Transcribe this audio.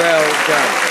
Well done.